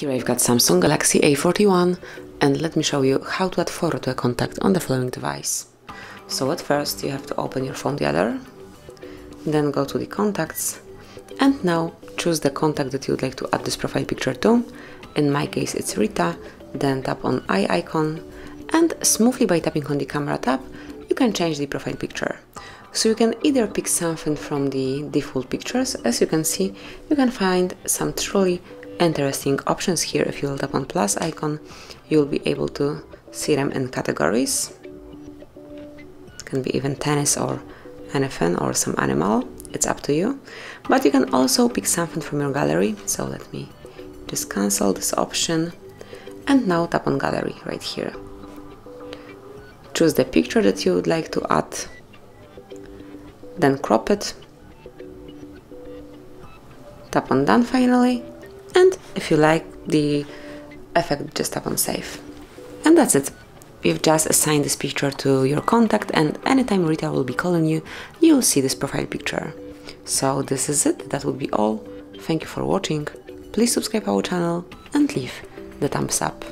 Here I've got Samsung Galaxy A41 and let me show you how to add photo to a contact on the following device. So at first you have to open your phone other, then go to the contacts and now choose the contact that you would like to add this profile picture to. In my case it's Rita, then tap on eye icon and smoothly by tapping on the camera tab you can change the profile picture. So you can either pick something from the default pictures, as you can see, you can find some truly interesting options here. If you tap on plus icon, you'll be able to see them in categories. It can be even tennis or anything or some animal, it's up to you. But you can also pick something from your gallery, so let me just cancel this option and now tap on gallery right here. Choose the picture that you would like to add then crop it, tap on done finally, if you like the effect, just tap on save. And that's it. You've just assigned this picture to your contact and anytime Rita will be calling you, you'll see this profile picture. So this is it, that would be all. Thank you for watching, please subscribe our channel and leave the thumbs up.